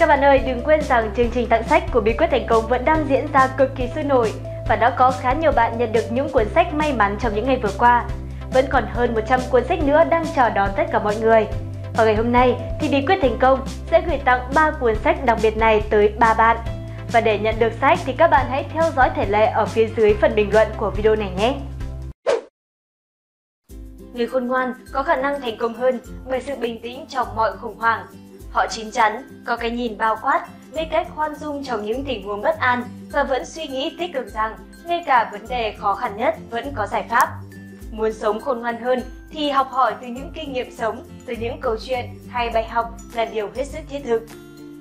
Các bạn ơi, đừng quên rằng chương trình tặng sách của Bí quyết thành công vẫn đang diễn ra cực kỳ sôi nổi và đã có khá nhiều bạn nhận được những cuốn sách may mắn trong những ngày vừa qua. Vẫn còn hơn 100 cuốn sách nữa đang chờ đón tất cả mọi người. Và ngày hôm nay thì Bí quyết thành công sẽ gửi tặng 3 cuốn sách đặc biệt này tới 3 bạn. Và để nhận được sách thì các bạn hãy theo dõi thể lệ ở phía dưới phần bình luận của video này nhé. Người khôn ngoan có khả năng thành công hơn bởi sự bình tĩnh trong mọi khủng hoảng. Họ chín chắn, có cái nhìn bao quát, biết cách khoan dung trong những tình huống bất an và vẫn suy nghĩ tích cực rằng ngay cả vấn đề khó khăn nhất vẫn có giải pháp. Muốn sống khôn ngoan hơn thì học hỏi từ những kinh nghiệm sống, từ những câu chuyện hay bài học là điều hết sức thiết thực.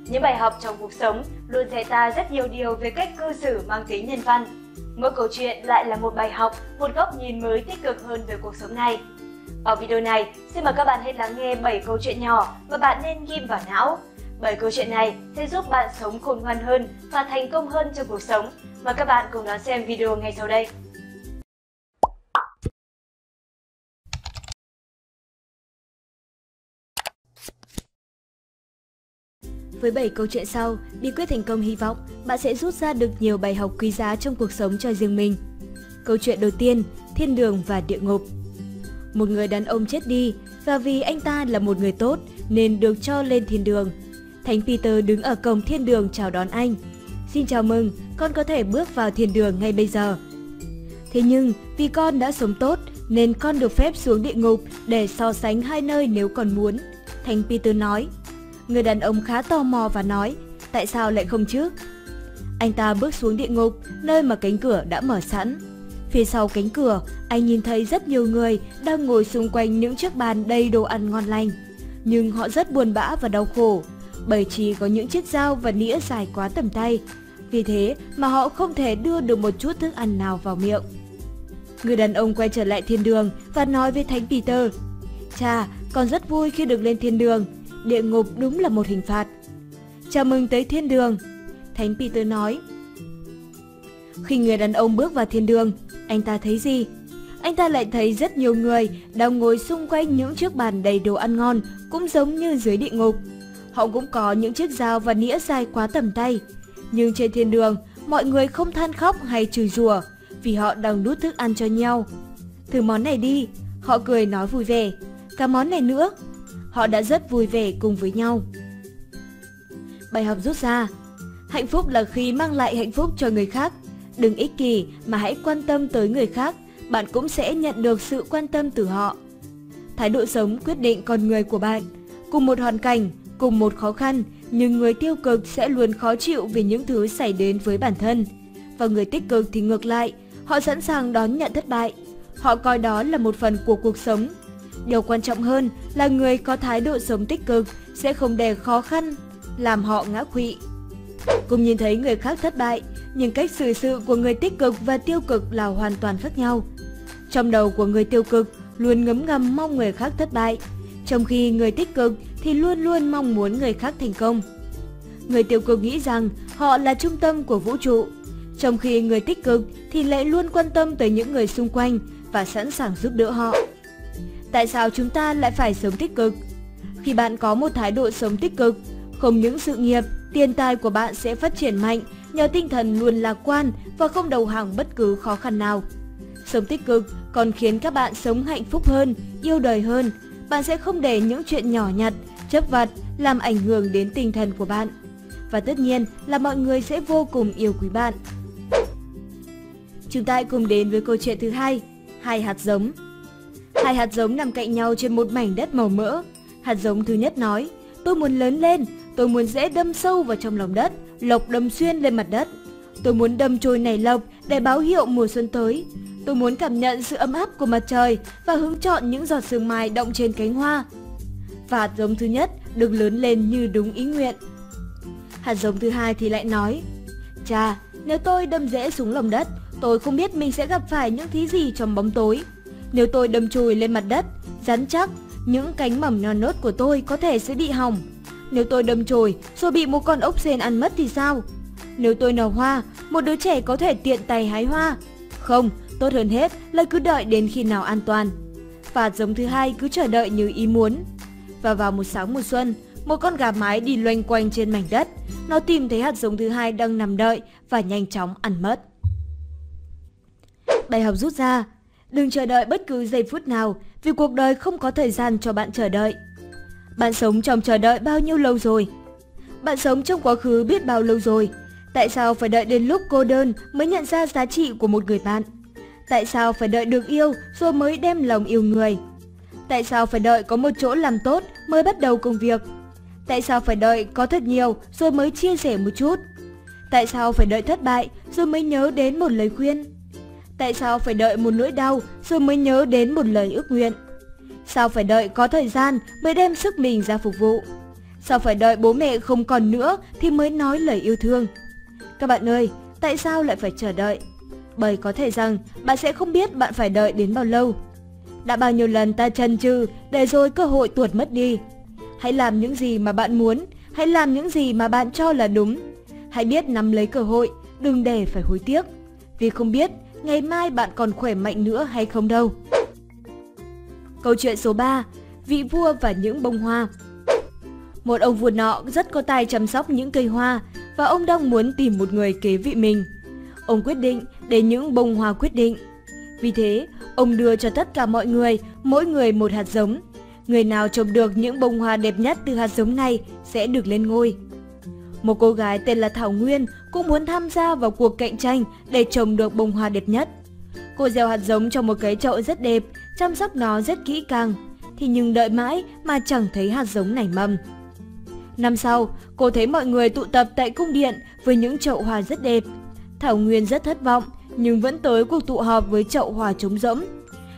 Những bài học trong cuộc sống luôn dạy ta rất nhiều điều về cách cư xử mang tính nhân văn. Mỗi câu chuyện lại là một bài học, một góc nhìn mới tích cực hơn về cuộc sống này. Ở video này, xin mời các bạn hãy lắng nghe 7 câu chuyện nhỏ mà bạn nên ghim vào não. 7 câu chuyện này sẽ giúp bạn sống khôn ngoan hơn và thành công hơn trong cuộc sống. Mời các bạn cùng đón xem video ngay sau đây. Với 7 câu chuyện sau, bí quyết thành công hy vọng bạn sẽ rút ra được nhiều bài học quý giá trong cuộc sống cho riêng mình. Câu chuyện đầu tiên, thiên đường và địa ngục. Một người đàn ông chết đi và vì anh ta là một người tốt nên được cho lên thiên đường. Thánh Peter đứng ở cổng thiên đường chào đón anh. Xin chào mừng, con có thể bước vào thiên đường ngay bây giờ. Thế nhưng vì con đã sống tốt nên con được phép xuống địa ngục để so sánh hai nơi nếu còn muốn. Thánh Peter nói. Người đàn ông khá tò mò và nói, tại sao lại không chứ? Anh ta bước xuống địa ngục, nơi mà cánh cửa đã mở sẵn. Phía sau cánh cửa, anh nhìn thấy rất nhiều người đang ngồi xung quanh những chiếc bàn đầy đồ ăn ngon lành. Nhưng họ rất buồn bã và đau khổ, bởi chỉ có những chiếc dao và nĩa dài quá tầm tay. Vì thế mà họ không thể đưa được một chút thức ăn nào vào miệng. Người đàn ông quay trở lại thiên đường và nói với Thánh Peter, Cha, con rất vui khi được lên thiên đường, địa ngục đúng là một hình phạt. Chào mừng tới thiên đường, Thánh Peter nói. Khi người đàn ông bước vào thiên đường, anh ta thấy gì? Anh ta lại thấy rất nhiều người đang ngồi xung quanh những chiếc bàn đầy đồ ăn ngon, cũng giống như dưới địa ngục. Họ cũng có những chiếc dao và nĩa dài quá tầm tay. Nhưng trên thiên đường, mọi người không than khóc hay chửi rủa vì họ đang đút thức ăn cho nhau. Thử món này đi, họ cười nói vui vẻ. Cả món này nữa, họ đã rất vui vẻ cùng với nhau. Bài học rút ra Hạnh phúc là khi mang lại hạnh phúc cho người khác. Đừng ích kỷ mà hãy quan tâm tới người khác, bạn cũng sẽ nhận được sự quan tâm từ họ. Thái độ sống quyết định con người của bạn. Cùng một hoàn cảnh, cùng một khó khăn, nhưng người tiêu cực sẽ luôn khó chịu vì những thứ xảy đến với bản thân. Và người tích cực thì ngược lại, họ sẵn sàng đón nhận thất bại. Họ coi đó là một phần của cuộc sống Điều quan trọng hơn là người có thái độ sống tích cực sẽ không để khó khăn làm họ ngã quỵ. Cùng nhìn thấy người khác thất bại, nhưng cách xử sự của người tích cực và tiêu cực là hoàn toàn khác nhau. Trong đầu của người tiêu cực luôn ngấm ngầm mong người khác thất bại, trong khi người tích cực thì luôn luôn mong muốn người khác thành công. Người tiêu cực nghĩ rằng họ là trung tâm của vũ trụ, trong khi người tích cực thì lại luôn quan tâm tới những người xung quanh và sẵn sàng giúp đỡ họ. Tại sao chúng ta lại phải sống tích cực? Khi bạn có một thái độ sống tích cực, không những sự nghiệp, tiền tài của bạn sẽ phát triển mạnh nhờ tinh thần luôn lạc quan và không đầu hàng bất cứ khó khăn nào. Sống tích cực còn khiến các bạn sống hạnh phúc hơn, yêu đời hơn. Bạn sẽ không để những chuyện nhỏ nhặt, chấp vặt làm ảnh hưởng đến tinh thần của bạn. Và tất nhiên là mọi người sẽ vô cùng yêu quý bạn. Chúng ta hãy cùng đến với câu chuyện thứ hai, hai hạt giống. Hai hạt giống nằm cạnh nhau trên một mảnh đất màu mỡ. Hạt giống thứ nhất nói, tôi muốn lớn lên, tôi muốn dễ đâm sâu vào trong lòng đất, lộc đâm xuyên lên mặt đất. Tôi muốn đâm trôi nảy lộc để báo hiệu mùa xuân tới. Tôi muốn cảm nhận sự ấm áp của mặt trời và hứng chọn những giọt sương mai động trên cánh hoa. Và hạt giống thứ nhất được lớn lên như đúng ý nguyện. Hạt giống thứ hai thì lại nói, Chà, nếu tôi đâm rễ xuống lòng đất, tôi không biết mình sẽ gặp phải những thứ gì trong bóng tối. Nếu tôi đâm chùi lên mặt đất, rắn chắc, những cánh mầm non nốt của tôi có thể sẽ bị hỏng. Nếu tôi đâm chồi rồi bị một con ốc sên ăn mất thì sao? Nếu tôi nở hoa, một đứa trẻ có thể tiện tay hái hoa. Không, tốt hơn hết là cứ đợi đến khi nào an toàn. Và giống thứ hai cứ chờ đợi như ý muốn. Và vào một sáng mùa xuân, một con gà mái đi loanh quanh trên mảnh đất. Nó tìm thấy hạt giống thứ hai đang nằm đợi và nhanh chóng ăn mất. Bài học rút ra, đừng chờ đợi bất cứ giây phút nào vì cuộc đời không có thời gian cho bạn chờ đợi. Bạn sống trong chờ đợi bao nhiêu lâu rồi? Bạn sống trong quá khứ biết bao lâu rồi? Tại sao phải đợi đến lúc cô đơn mới nhận ra giá trị của một người bạn? Tại sao phải đợi được yêu rồi mới đem lòng yêu người? Tại sao phải đợi có một chỗ làm tốt mới bắt đầu công việc? Tại sao phải đợi có thật nhiều rồi mới chia sẻ một chút? Tại sao phải đợi thất bại rồi mới nhớ đến một lời khuyên? Tại sao phải đợi một nỗi đau rồi mới nhớ đến một lời ước nguyện? Sao phải đợi có thời gian mới đem sức mình ra phục vụ? Sao phải đợi bố mẹ không còn nữa thì mới nói lời yêu thương? Các bạn ơi, tại sao lại phải chờ đợi? Bởi có thể rằng bạn sẽ không biết bạn phải đợi đến bao lâu. Đã bao nhiêu lần ta chần chừ để rồi cơ hội tuột mất đi. Hãy làm những gì mà bạn muốn, hãy làm những gì mà bạn cho là đúng. Hãy biết nắm lấy cơ hội, đừng để phải hối tiếc. Vì không biết ngày mai bạn còn khỏe mạnh nữa hay không đâu. Câu chuyện số 3. Vị vua và những bông hoa Một ông vua nọ rất có tài chăm sóc những cây hoa và ông đang muốn tìm một người kế vị mình. Ông quyết định để những bông hoa quyết định. Vì thế, ông đưa cho tất cả mọi người, mỗi người một hạt giống. Người nào trồng được những bông hoa đẹp nhất từ hạt giống này sẽ được lên ngôi. Một cô gái tên là Thảo Nguyên cũng muốn tham gia vào cuộc cạnh tranh để trồng được bông hoa đẹp nhất. Cô gieo hạt giống trong một cái chậu rất đẹp, chăm sóc nó rất kỹ càng. Thì nhưng đợi mãi mà chẳng thấy hạt giống nảy mầm. Năm sau, cô thấy mọi người tụ tập tại cung điện với những chậu hoa rất đẹp. Thảo Nguyên rất thất vọng, nhưng vẫn tới cuộc tụ họp với chậu hoa trống rỗng.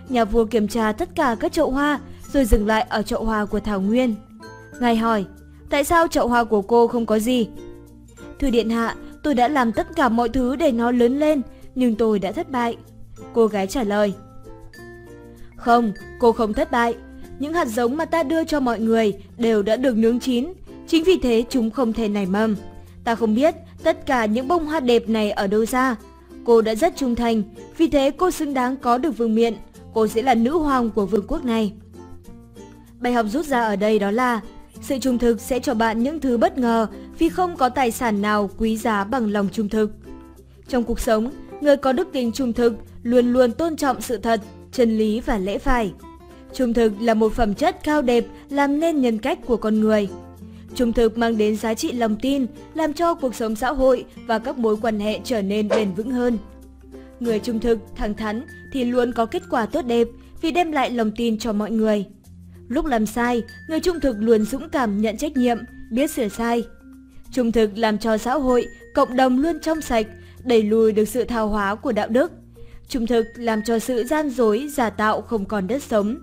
Nhà vua kiểm tra tất cả các chậu hoa, rồi dừng lại ở chậu hoa của Thảo Nguyên. Ngài hỏi, tại sao chậu hoa của cô không có gì? Thưa Điện Hạ, tôi đã làm tất cả mọi thứ để nó lớn lên, nhưng tôi đã thất bại. Cô gái trả lời. Không, cô không thất bại. Những hạt giống mà ta đưa cho mọi người đều đã được nướng chín, chính vì thế chúng không thể nảy mầm. Ta không biết tất cả những bông hoa đẹp này ở đâu ra. Cô đã rất trung thành, vì thế cô xứng đáng có được vương miện. Cô sẽ là nữ hoàng của vương quốc này. Bài học rút ra ở đây đó là sự trung thực sẽ cho bạn những thứ bất ngờ vì không có tài sản nào quý giá bằng lòng trung thực. Trong cuộc sống, người có đức tính trung thực luôn luôn tôn trọng sự thật, chân lý và lẽ phải. Trung thực là một phẩm chất cao đẹp làm nên nhân cách của con người. Trung thực mang đến giá trị lòng tin, làm cho cuộc sống xã hội và các mối quan hệ trở nên bền vững hơn. Người trung thực, thẳng thắn thì luôn có kết quả tốt đẹp vì đem lại lòng tin cho mọi người. Lúc làm sai, người trung thực luôn dũng cảm nhận trách nhiệm, biết sửa sai. Trung thực làm cho xã hội, cộng đồng luôn trong sạch, đẩy lùi được sự thao hóa của đạo đức. Trung thực làm cho sự gian dối, giả tạo không còn đất sống.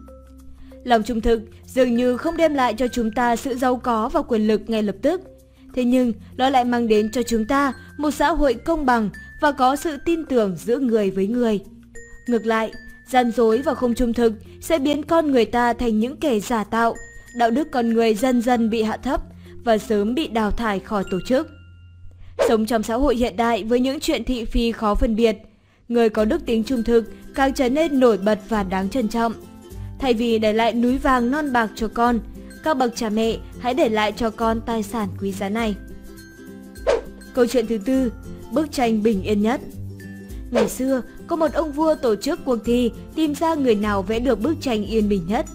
Lòng trung thực dường như không đem lại cho chúng ta sự giàu có và quyền lực ngay lập tức. Thế nhưng, nó lại mang đến cho chúng ta một xã hội công bằng và có sự tin tưởng giữa người với người. Ngược lại, gian dối và không trung thực sẽ biến con người ta thành những kẻ giả tạo, đạo đức con người dần dần bị hạ thấp và sớm bị đào thải khỏi tổ chức. Sống trong xã hội hiện đại với những chuyện thị phi khó phân biệt, người có đức tính trung thực càng trở nên nổi bật và đáng trân trọng. Thay vì để lại núi vàng non bạc cho con, các bậc cha mẹ hãy để lại cho con tài sản quý giá này. Câu chuyện thứ tư, bức tranh bình yên nhất. Ngày xưa, có một ông vua tổ chức cuộc thi tìm ra người nào vẽ được bức tranh yên bình nhất.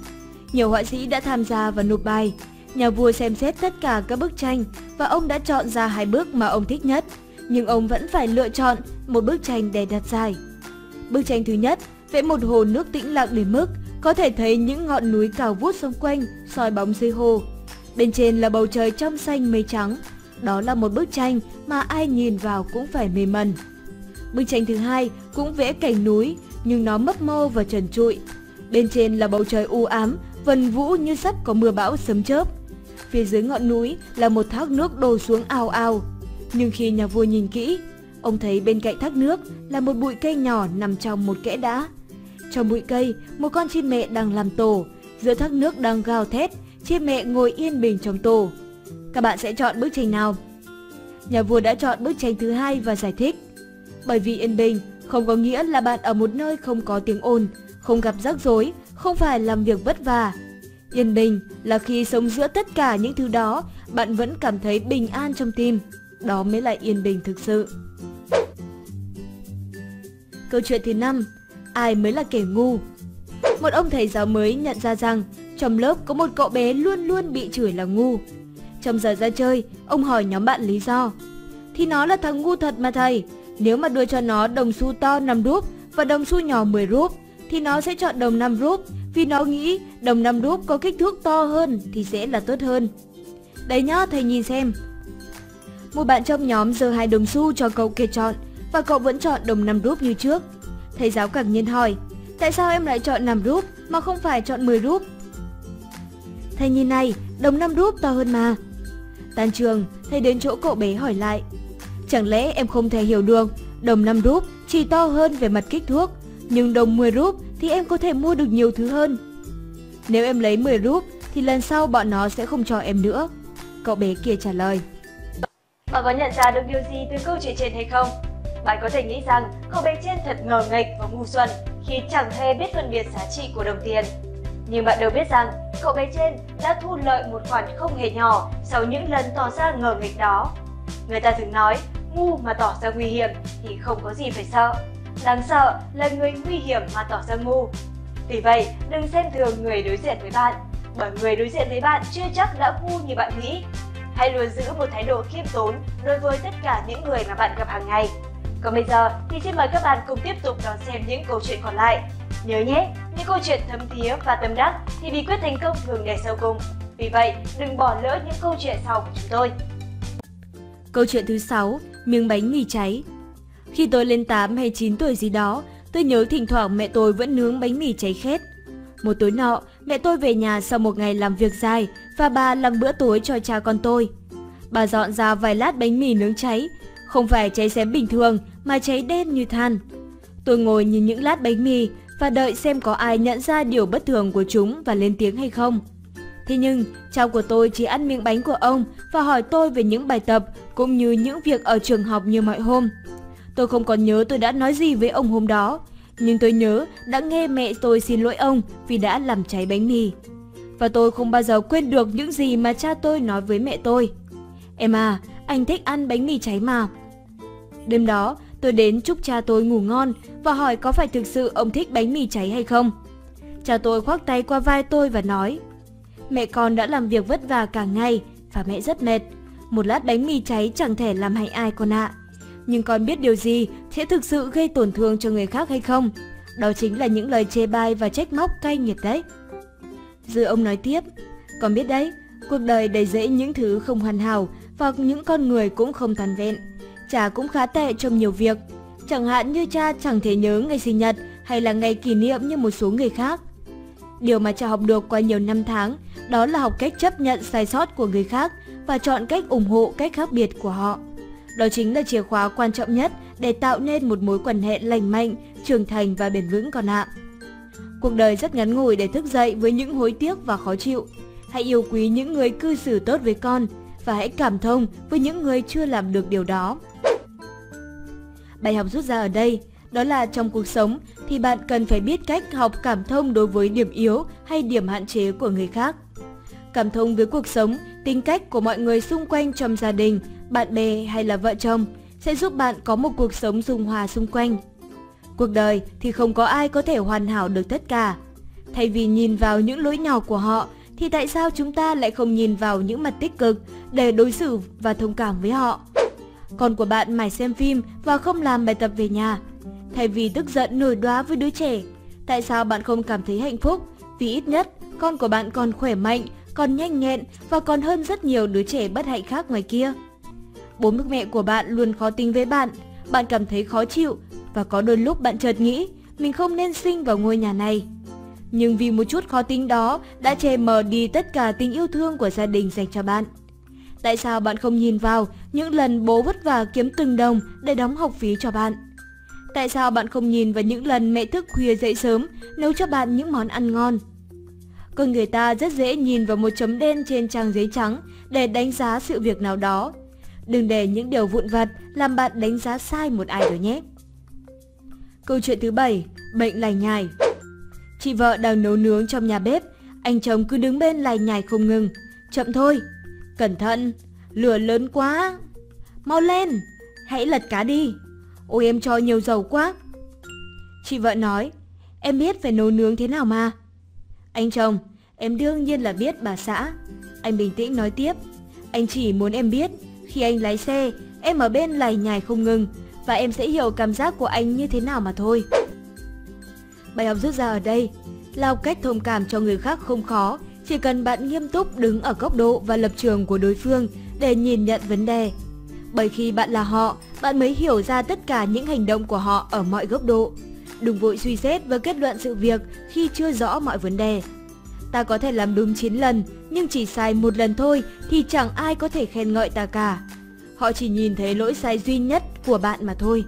Nhiều họa sĩ đã tham gia và nộp bài. Nhà vua xem xét tất cả các bức tranh và ông đã chọn ra hai bức mà ông thích nhất, nhưng ông vẫn phải lựa chọn một bức tranh để đặt giải. Bức tranh thứ nhất vẽ một hồ nước tĩnh lặng đến mức có thể thấy những ngọn núi cao vút xung quanh soi bóng dưới hồ. Bên trên là bầu trời trong xanh mây trắng. Đó là một bức tranh mà ai nhìn vào cũng phải mê mẩn. Bức tranh thứ hai cũng vẽ cảnh núi, nhưng nó mấp mô và trần trụi. Bên trên là bầu trời u ám, vần vũ như sắp có mưa bão sấm chớp. Phía dưới ngọn núi là một thác nước đổ xuống ao ao. Nhưng khi nhà vua nhìn kỹ, ông thấy bên cạnh thác nước là một bụi cây nhỏ nằm trong một kẽ đá. Trong bụi cây, một con chim mẹ đang làm tổ, giữa thác nước đang gào thét, chim mẹ ngồi yên bình trong tổ. Các bạn sẽ chọn bức tranh nào? Nhà vua đã chọn bức tranh thứ hai và giải thích. Bởi vì yên bình không có nghĩa là bạn ở một nơi không có tiếng ồn, không gặp rắc rối, không phải làm việc vất vả. Yên bình là khi sống giữa tất cả những thứ đó, bạn vẫn cảm thấy bình an trong tim. Đó mới là yên bình thực sự. Câu chuyện thứ năm Ai mới là kẻ ngu? Một ông thầy giáo mới nhận ra rằng trong lớp có một cậu bé luôn luôn bị chửi là ngu. Trong giờ ra chơi, ông hỏi nhóm bạn lý do. Thì nó là thằng ngu thật mà thầy. Nếu mà đưa cho nó đồng xu to 5 rúp và đồng xu nhỏ 10 rúp, thì nó sẽ chọn đồng 5 rúp vì nó nghĩ đồng 5 rúp có kích thước to hơn thì sẽ là tốt hơn. Đấy nhá, thầy nhìn xem. Một bạn trong nhóm giơ hai đồng xu cho cậu kia chọn và cậu vẫn chọn đồng 5 rúp như trước. Thầy giáo ngạc nhiên hỏi, tại sao em lại chọn 5 rúp mà không phải chọn 10 rúp? Thầy nhìn này, đồng 5 rúp to hơn mà. Tan trường, thầy đến chỗ cậu bé hỏi lại. Chẳng lẽ em không thể hiểu được, đồng 5 rúp chỉ to hơn về mặt kích thước, nhưng đồng 10 rúp thì em có thể mua được nhiều thứ hơn. Nếu em lấy 10 rúp thì lần sau bọn nó sẽ không cho em nữa. Cậu bé kia trả lời. Bạn có nhận ra được điều gì từ câu chuyện trên hay không? Bạn có thể nghĩ rằng cậu bé trên thật ngờ nghệch và ngu xuẩn khi chẳng hề biết phân biệt giá trị của đồng tiền. Nhưng bạn đều biết rằng cậu bé trên đã thu lợi một khoản không hề nhỏ sau những lần tỏ ra ngờ nghịch đó. Người ta thường nói, ngu mà tỏ ra nguy hiểm thì không có gì phải sợ. Đáng sợ là người nguy hiểm mà tỏ ra ngu. Vì vậy, đừng xem thường người đối diện với bạn, bởi người đối diện với bạn chưa chắc đã ngu như bạn nghĩ. Hãy luôn giữ một thái độ khiêm tốn đối với tất cả những người mà bạn gặp hàng ngày. Còn bây giờ thì xin mời các bạn cùng tiếp tục đón xem những câu chuyện còn lại. Nhớ nhé, những câu chuyện thấm thía và tâm đắc thì bí quyết thành công thường để sau cùng. Vì vậy, đừng bỏ lỡ những câu chuyện sau của chúng tôi. Câu chuyện thứ 6, miếng bánh nghỉ cháy. Khi tôi lên 8 hay 9 tuổi gì đó, tôi nhớ thỉnh thoảng mẹ tôi vẫn nướng bánh mì cháy khét. Một tối nọ, mẹ tôi về nhà sau một ngày làm việc dài và bà làm bữa tối cho cha con tôi. Bà dọn ra vài lát bánh mì nướng cháy, không phải cháy xém bình thường mà cháy đen như than. Tôi ngồi nhìn những lát bánh mì và đợi xem có ai nhận ra điều bất thường của chúng và lên tiếng hay không. Thế nhưng, cháu của tôi chỉ ăn miếng bánh của ông và hỏi tôi về những bài tập cũng như những việc ở trường học như mọi hôm. Tôi không còn nhớ tôi đã nói gì với ông hôm đó, nhưng tôi nhớ đã nghe mẹ tôi xin lỗi ông vì đã làm cháy bánh mì. Và tôi không bao giờ quên được những gì mà cha tôi nói với mẹ tôi. Em à, anh thích ăn bánh mì cháy mà. Đêm đó, tôi đến chúc cha tôi ngủ ngon và hỏi có phải thực sự ông thích bánh mì cháy hay không. Cha tôi khoác tay qua vai tôi và nói Mẹ con đã làm việc vất vả cả ngày và mẹ rất mệt. Một lát bánh mì cháy chẳng thể làm hại ai con ạ. À. Nhưng con biết điều gì sẽ thực sự gây tổn thương cho người khác hay không? Đó chính là những lời chê bai và trách móc cay nghiệt đấy. Dư ông nói tiếp, con biết đấy, cuộc đời đầy dễ những thứ không hoàn hảo và những con người cũng không toàn vẹn. Cha cũng khá tệ trong nhiều việc, chẳng hạn như cha chẳng thể nhớ ngày sinh nhật hay là ngày kỷ niệm như một số người khác. Điều mà cha học được qua nhiều năm tháng đó là học cách chấp nhận sai sót của người khác và chọn cách ủng hộ cách khác biệt của họ. Đó chính là chìa khóa quan trọng nhất để tạo nên một mối quan hệ lành mạnh, trưởng thành và bền vững con ạ. Cuộc đời rất ngắn ngủi để thức dậy với những hối tiếc và khó chịu. Hãy yêu quý những người cư xử tốt với con và hãy cảm thông với những người chưa làm được điều đó. Bài học rút ra ở đây đó là trong cuộc sống thì bạn cần phải biết cách học cảm thông đối với điểm yếu hay điểm hạn chế của người khác. Cảm thông với cuộc sống, tính cách của mọi người xung quanh trong gia đình, bạn bè hay là vợ chồng sẽ giúp bạn có một cuộc sống dung hòa xung quanh. Cuộc đời thì không có ai có thể hoàn hảo được tất cả. Thay vì nhìn vào những lỗi nhỏ của họ thì tại sao chúng ta lại không nhìn vào những mặt tích cực để đối xử và thông cảm với họ? Con của bạn mải xem phim và không làm bài tập về nhà. Thay vì tức giận nổi đoá với đứa trẻ, tại sao bạn không cảm thấy hạnh phúc? Vì ít nhất con của bạn còn khỏe mạnh, còn nhanh nhẹn và còn hơn rất nhiều đứa trẻ bất hạnh khác ngoài kia. Bố mẹ của bạn luôn khó tính với bạn, bạn cảm thấy khó chịu và có đôi lúc bạn chợt nghĩ mình không nên sinh vào ngôi nhà này. Nhưng vì một chút khó tính đó đã che mờ đi tất cả tình yêu thương của gia đình dành cho bạn. Tại sao bạn không nhìn vào những lần bố vất vả kiếm từng đồng để đóng học phí cho bạn? Tại sao bạn không nhìn vào những lần mẹ thức khuya dậy sớm nấu cho bạn những món ăn ngon? Con người ta rất dễ nhìn vào một chấm đen trên trang giấy trắng để đánh giá sự việc nào đó. Đừng để những điều vụn vặt làm bạn đánh giá sai một ai đó nhé. Câu chuyện thứ bảy, bệnh lành nhài. Chị vợ đang nấu nướng trong nhà bếp, Anh chồng cứ đứng bên lành nhài không ngừng. Chậm thôi. Cẩn thận. Lửa lớn quá. Mau lên. Hãy lật cá đi. Ôi em cho nhiều dầu quá. Chị vợ nói. Em biết phải nấu nướng thế nào mà. Anh chồng, em đương nhiên là biết bà xã. Anh bình tĩnh nói tiếp. Anh chỉ muốn em biết, khi anh lái xe, em ở bên lầy nhài không ngừng và em sẽ hiểu cảm giác của anh như thế nào mà thôi. Bài học rút ra ở đây là học cách thông cảm cho người khác không khó, chỉ cần bạn nghiêm túc đứng ở góc độ và lập trường của đối phương để nhìn nhận vấn đề. Bởi khi bạn là họ, bạn mới hiểu ra tất cả những hành động của họ ở mọi góc độ. Đừng vội suy xét và kết luận sự việc khi chưa rõ mọi vấn đề. Ta có thể làm đúng 9 lần, nhưng chỉ sai một lần thôi thì chẳng ai có thể khen ngợi ta cả. Họ chỉ nhìn thấy lỗi sai duy nhất của bạn mà thôi.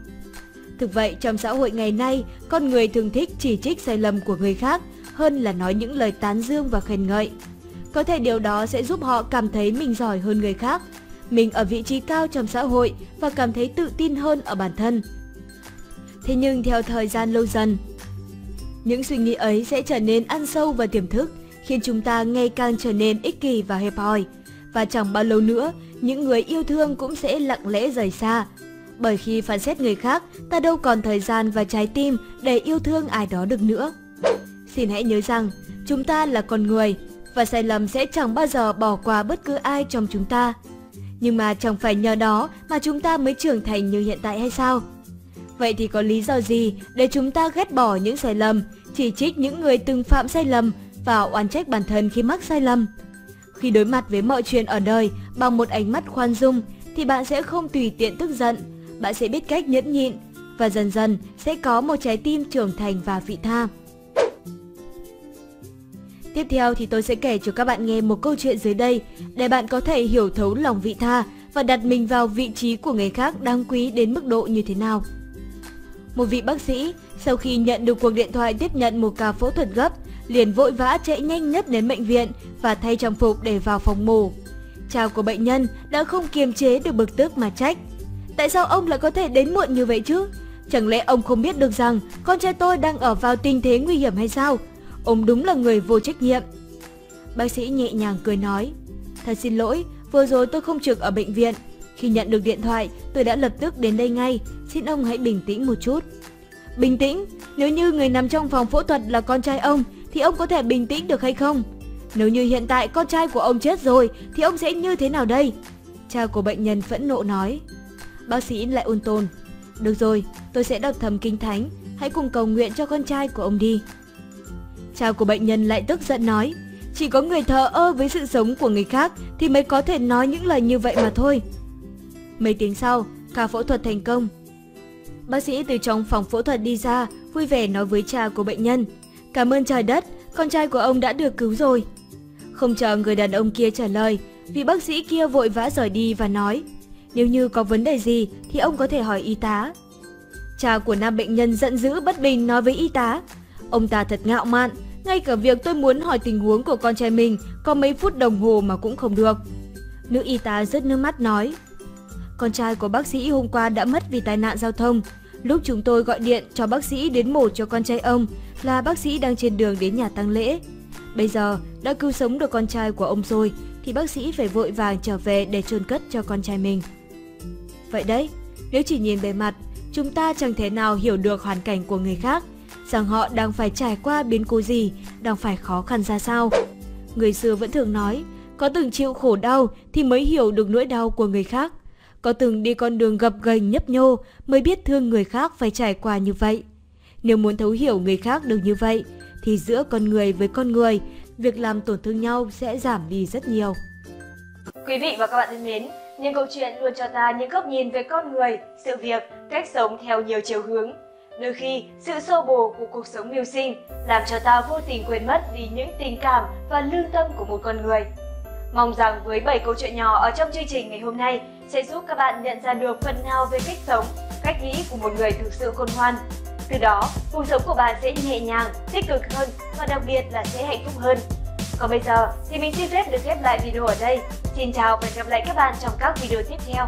Thực vậy, trong xã hội ngày nay, con người thường thích chỉ trích sai lầm của người khác hơn là nói những lời tán dương và khen ngợi. Có thể điều đó sẽ giúp họ cảm thấy mình giỏi hơn người khác, mình ở vị trí cao trong xã hội và cảm thấy tự tin hơn ở bản thân. Thế nhưng theo thời gian lâu dần, những suy nghĩ ấy sẽ trở nên ăn sâu vào tiềm thức, khiến chúng ta ngày càng trở nên ích kỷ và hẹp hòi. Và chẳng bao lâu nữa, những người yêu thương cũng sẽ lặng lẽ rời xa. Bởi khi phán xét người khác, ta đâu còn thời gian và trái tim để yêu thương ai đó được nữa. Xin hãy nhớ rằng, chúng ta là con người, và sai lầm sẽ chẳng bao giờ bỏ qua bất cứ ai trong chúng ta. Nhưng mà chẳng phải nhờ đó mà chúng ta mới trưởng thành như hiện tại hay sao? Vậy thì có lý do gì để chúng ta ghét bỏ những sai lầm, chỉ trích những người từng phạm sai lầm và oán trách bản thân khi mắc sai lầm? Khi đối mặt với mọi chuyện ở đời bằng một ánh mắt khoan dung thì bạn sẽ không tùy tiện tức giận, bạn sẽ biết cách nhẫn nhịn và dần dần sẽ có một trái tim trưởng thành và vị tha. Tiếp theo thì tôi sẽ kể cho các bạn nghe một câu chuyện dưới đây để bạn có thể hiểu thấu lòng vị tha và đặt mình vào vị trí của người khác đáng quý đến mức độ như thế nào. Một vị bác sĩ sau khi nhận được cuộc điện thoại tiếp nhận một ca phẫu thuật gấp liền vội vã chạy nhanh nhất đến bệnh viện và thay trang phục để vào phòng mổ. Cha của bệnh nhân đã không kiềm chế được bực tức mà trách. Tại sao ông lại có thể đến muộn như vậy chứ? Chẳng lẽ ông không biết được rằng con trai tôi đang ở vào tình thế nguy hiểm hay sao? Ông đúng là người vô trách nhiệm. Bác sĩ nhẹ nhàng cười nói. Thật xin lỗi, vừa rồi tôi không trực ở bệnh viện. Khi nhận được điện thoại, tôi đã lập tức đến đây ngay. Xin ông hãy bình tĩnh một chút. Bình tĩnh? Nếu như người nằm trong phòng phẫu thuật là con trai ông, thì ông có thể bình tĩnh được hay không? Nếu như hiện tại con trai của ông chết rồi, thì ông sẽ như thế nào đây? Cha của bệnh nhân phẫn nộ nói. Bác sĩ lại ôn tồn. Được rồi, tôi sẽ đọc thầm kinh thánh. Hãy cùng cầu nguyện cho con trai của ông đi. Cha của bệnh nhân lại tức giận nói. Chỉ có người thờ ơ với sự sống của người khác thì mới có thể nói những lời như vậy mà thôi. Mấy tiếng sau, ca phẫu thuật thành công. Bác sĩ từ trong phòng phẫu thuật đi ra, vui vẻ nói với cha của bệnh nhân. Cảm ơn trời đất, con trai của ông đã được cứu rồi. Không chờ người đàn ông kia trả lời, vị bác sĩ kia vội vã rời đi và nói, nếu như có vấn đề gì thì ông có thể hỏi y tá. Cha của nam bệnh nhân giận dữ bất bình nói với y tá, ông ta thật ngạo mạn, ngay cả việc tôi muốn hỏi tình huống của con trai mình có mấy phút đồng hồ mà cũng không được. Nữ y tá rớt nước mắt nói, con trai của bác sĩ hôm qua đã mất vì tai nạn giao thông. Lúc chúng tôi gọi điện cho bác sĩ đến mổ cho con trai ông là bác sĩ đang trên đường đến nhà tang lễ. Bây giờ đã cứu sống được con trai của ông rồi thì bác sĩ phải vội vàng trở về để chôn cất cho con trai mình. Vậy đấy, nếu chỉ nhìn bề mặt, chúng ta chẳng thể nào hiểu được hoàn cảnh của người khác, rằng họ đang phải trải qua biến cố gì, đang phải khó khăn ra sao. Người xưa vẫn thường nói, có từng chịu khổ đau thì mới hiểu được nỗi đau của người khác. Có từng đi con đường gập ghềnh nhấp nhô mới biết thương người khác phải trải qua như vậy. Nếu muốn thấu hiểu người khác được như vậy, thì giữa con người với con người, việc làm tổn thương nhau sẽ giảm đi rất nhiều. Quý vị và các bạn thân mến, những câu chuyện luôn cho ta những góc nhìn về con người, sự việc, cách sống theo nhiều chiều hướng. Đôi khi, sự xô bồ của cuộc sống mưu sinh làm cho ta vô tình quên mất đi những tình cảm và lương tâm của một con người. Mong rằng với 7 câu chuyện nhỏ ở trong chương trình ngày hôm nay sẽ giúp các bạn nhận ra được phần nào về cách sống, cách nghĩ của một người thực sự khôn ngoan. Từ đó, cuộc sống của bạn sẽ nhẹ nhàng, tích cực hơn và đặc biệt là sẽ hạnh phúc hơn. Còn bây giờ thì mình xin phép được khép lại video ở đây. Xin chào và hẹn gặp lại các bạn trong các video tiếp theo.